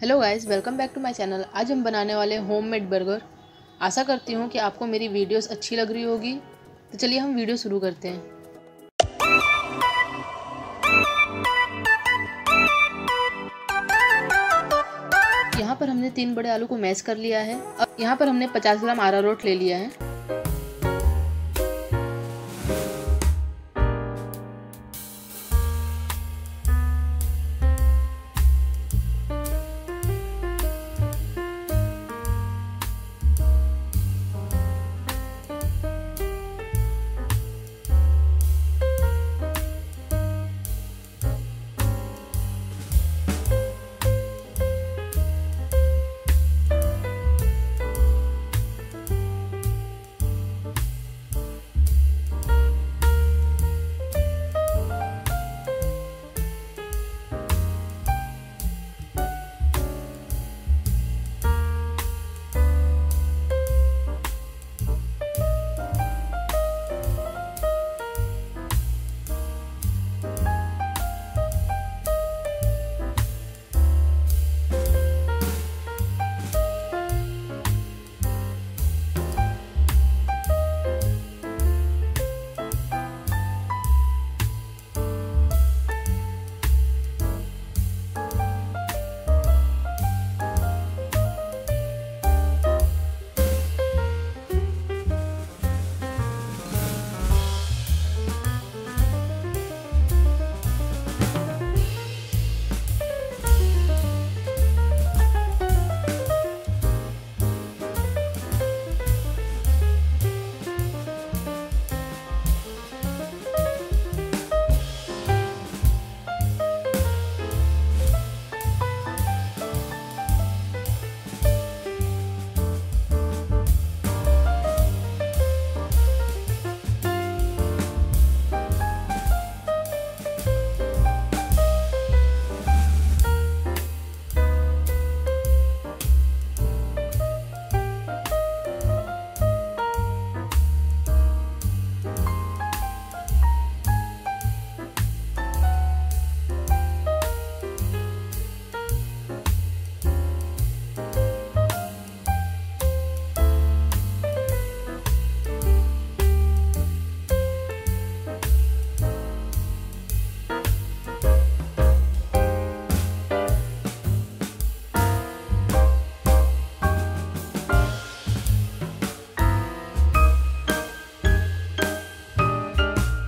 Hello guys welcome back to my channel आज हम बनाने वाले होममेड बर्गर आशा करती हूँ कि आपको मेरी वीडियोस अच्छी लग रही होगी। तो चलिए हम वीडियो शुरू करते हैं। यहाँ पर हमने तीन बड़े आलू को मैश कर लिया है। अब यहाँ पर हमने 50 ग्राम आरा रोट ले लिया है।